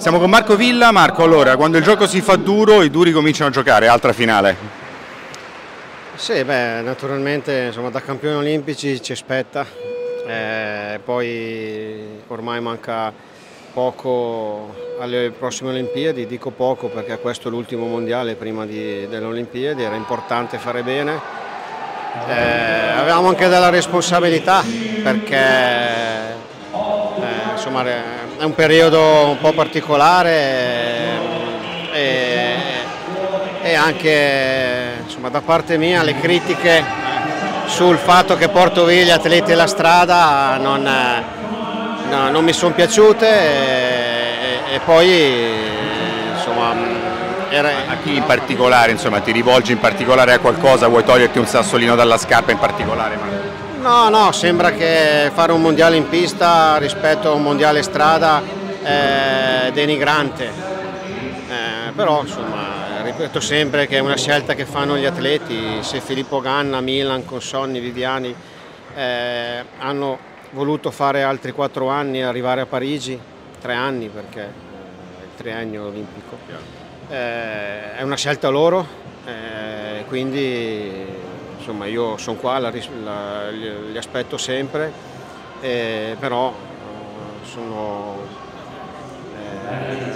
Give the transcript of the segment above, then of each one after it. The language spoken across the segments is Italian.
Siamo con Marco Villa. Marco, allora, quando il gioco si fa duro, i duri cominciano a giocare, altra finale. Sì, beh, naturalmente insomma, da campioni olimpici ci aspetta, eh, poi ormai manca poco alle prossime Olimpiadi, dico poco perché questo è l'ultimo mondiale prima delle Olimpiadi, era importante fare bene. Eh, avevamo anche della responsabilità perché eh, insomma, è un periodo un po' particolare e, e anche insomma, da parte mia le critiche sul fatto che porto via gli atleti alla strada non, no, non mi sono piaciute e, e poi insomma. A chi in particolare, insomma, ti rivolgi in particolare a qualcosa, vuoi toglierti un sassolino dalla scarpa in particolare? No, no, sembra che fare un mondiale in pista rispetto a un mondiale strada è denigrante, eh, però insomma ripeto sempre che è una scelta che fanno gli atleti, se Filippo Ganna, Milan, Consonni, Viviani eh, hanno voluto fare altri quattro anni e arrivare a Parigi, tre anni perché è il triennio olimpico, eh, è una scelta loro, eh, quindi insomma io sono qua, la, la, li, aspetto sempre, eh, però eh, sono... Eh,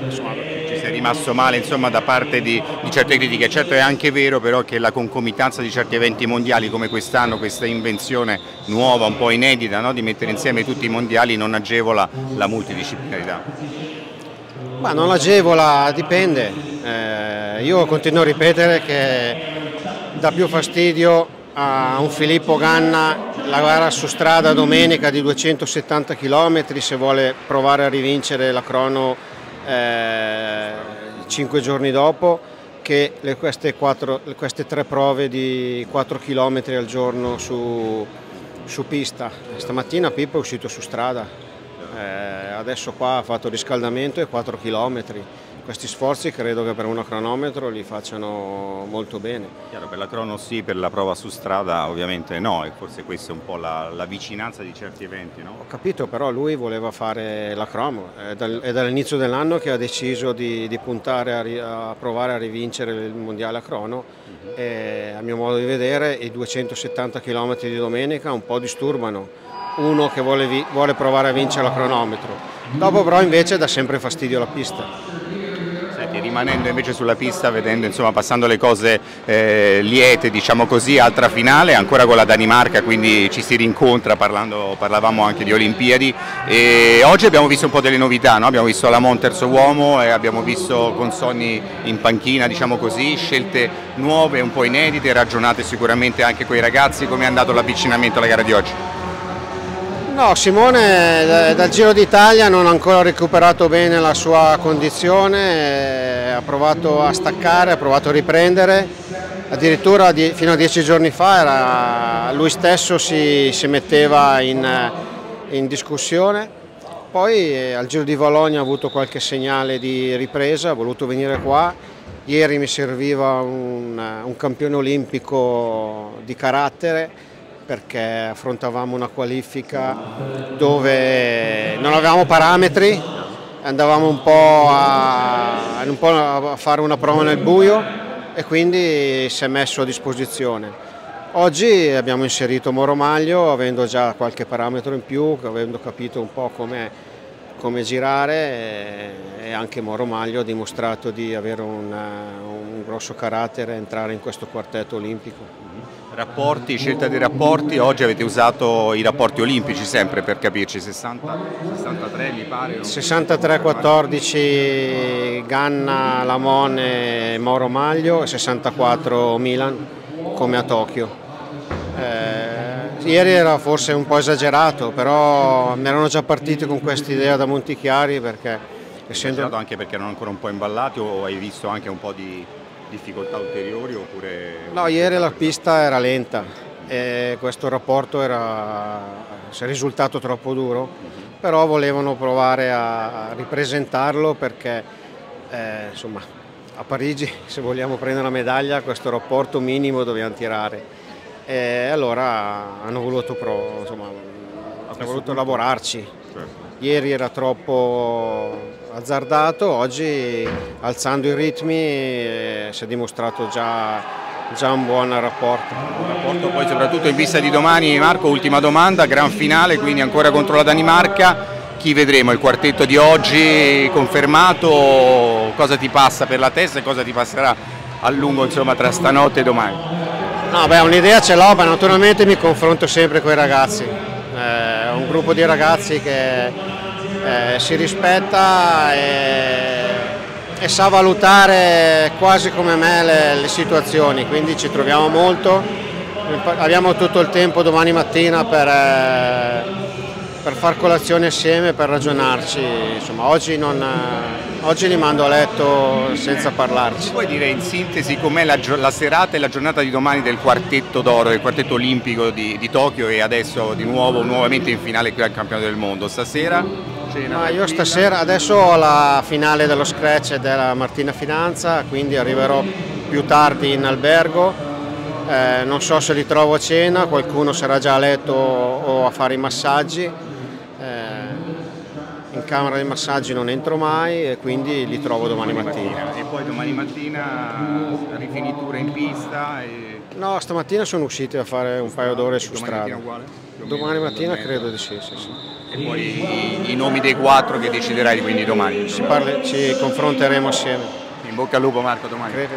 ci sei rimasto male insomma, da parte di, di, certe critiche, certo è anche vero però che la concomitanza di certi eventi mondiali come quest'anno, questa invenzione nuova, un po' inedita, no? di mettere insieme tutti i mondiali non agevola la multidisciplinarità. Ma non agevola, dipende. Eh, io continuo a ripetere che dà più fastidio a un Filippo Ganna la gara su strada domenica di 270 km se vuole provare a rivincere la crono eh, 5 giorni dopo che le, queste, quattro, queste, tre prove di 4 km al giorno su, su pista. Stamattina Pippo è uscito su strada, eh, adesso qua ha fatto riscaldamento e 4 km questi sforzi credo che per uno cronometro li facciano molto bene. Chiaro, per la crono sì, per la prova su strada ovviamente no e forse questa è un po' la, la vicinanza di certi eventi. No? Ho capito, però lui voleva fare la crono, è, dal, è dall'inizio dell'anno che ha deciso di, di puntare a, a, provare a rivincere il mondiale a crono uh mhm. -huh. e a mio modo di vedere i 270 km di domenica un po' disturbano uno che vuole, vuole provare a vincere la cronometro. Dopo però invece dà sempre fastidio la pista rimanendo invece sulla pista, vedendo, insomma, passando le cose eh, liete, diciamo così, altra finale, ancora con la Danimarca, quindi ci si rincontra, parlando, parlavamo anche di Olimpiadi. E oggi abbiamo visto un po' delle novità, no? abbiamo visto la Mon terzo uomo e abbiamo visto Consonni in panchina, diciamo così, scelte nuove, un po' inedite, ragionate sicuramente anche con i ragazzi, come è andato l'avvicinamento alla gara di oggi? No, Simone dal Giro d'Italia non ha ancora recuperato bene la sua condizione, ha provato a staccare, ha provato a riprendere, addirittura fino a dieci giorni fa era, lui stesso si, si metteva in, in, discussione, poi eh, al Giro di Bologna ha avuto qualche segnale di ripresa, ha voluto venire qua, ieri mi serviva un, un campione olimpico di carattere, perché affrontavamo una qualifica dove non avevamo parametri, andavamo un po, a, un po a fare una prova nel buio e quindi si è messo a disposizione. Oggi abbiamo inserito Moro Maglio avendo già qualche parametro in più, avendo capito un po' come, come girare e anche Moro Maglio ha dimostrato di avere un, un grosso carattere entrare in questo quartetto olimpico. Rapporti, scelta dei rapporti, oggi avete usato i rapporti olimpici sempre per capirci, 60, 63 mi pare? 63-14 Ganna, Lamone, Moro Maglio e 64 Milan come a Tokyo. Eh, ieri era forse un po' esagerato, però mi erano già partiti con questa idea da Montichiari perché essendo... Anche perché erano ancora un po' imballati o hai visto anche un po' di difficoltà ulteriori oppure... No, ieri la pista era lenta e questo rapporto era è risultato troppo duro, -huh. però volevano provare a ripresentarlo perché eh, insomma, a Parigi se vogliamo prendere la medaglia questo rapporto minimo dobbiamo tirare e allora hanno voluto, pro, insomma, hanno voluto lavorarci. Certo. Ieri era troppo azzardato, oggi alzando i ritmi eh, si è dimostrato già, già un buon rapporto. Un rapporto poi soprattutto in vista di domani, Marco, ultima domanda, gran finale, quindi ancora contro la Danimarca. Chi vedremo? Il quartetto di oggi confermato? Cosa ti passa per la testa e cosa ti passerà a lungo insomma, tra stanotte e domani? No, beh, un'idea ce l'ho, ma naturalmente mi confronto sempre con i ragazzi. È un gruppo di ragazzi che eh, si rispetta e, e, sa valutare quasi come me le, le situazioni, quindi ci troviamo molto. Abbiamo tutto il tempo domani mattina per, eh, per far colazione assieme, per ragionarci. Insomma, oggi non, Oggi li mando a letto senza parlarci. Puoi dire in sintesi com'è la, la, serata e la giornata di domani del quartetto d'oro, del quartetto olimpico di, di, Tokyo e adesso di nuovo nuovamente in finale qui al campionato del mondo. Stasera? Ma io stasera adesso ho la finale dello scratch della Martina Finanza, quindi arriverò più tardi in albergo. Eh, non so se li trovo a cena, qualcuno sarà già a letto o a fare i massaggi. Eh, camera dei massaggi non entro mai e quindi li trovo domani, domani mattina. E poi domani mattina rifinitura in pista? E... No, stamattina sono usciti a fare un paio d'ore su domani strada. Mattina uguale? Domani mattina credo di sì, sì, sì. E poi i, i, nomi dei quattro che deciderai quindi domani? Ci, parli, ci confronteremo assieme. In bocca al lupo Marco domani. Credo